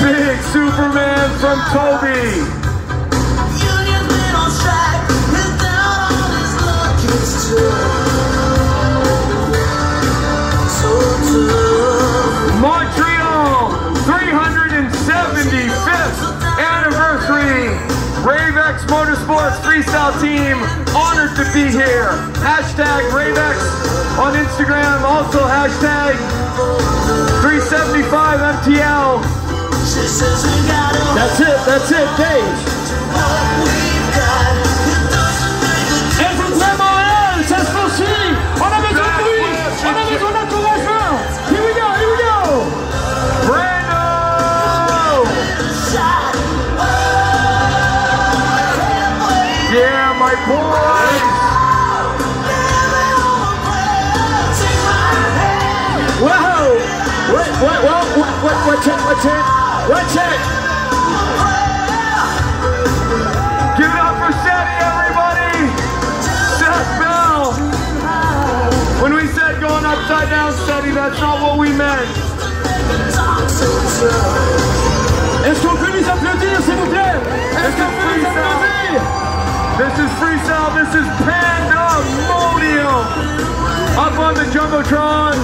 Big Superman from Toby. Montreal 375th anniversary. Ravex Motorsports Freestyle Team, honored to be here. Hashtag Ravex on Instagram, also hashtag 375 MTL. That's it. That's it. Dave. Et vous Montréal, ça se poursuit. On a besoin de bruit. On a besoin d'encouragement. Here we go. Here we go. Brando! Yeah, my boys! Whoa. Wait. Wait. Whoa. What? What? What's it? What's it? What's it? Give it up for everybody! When we said going upside down, that's not what we meant. This is freestyle, this is pandemonium! Up on the Jumbotron!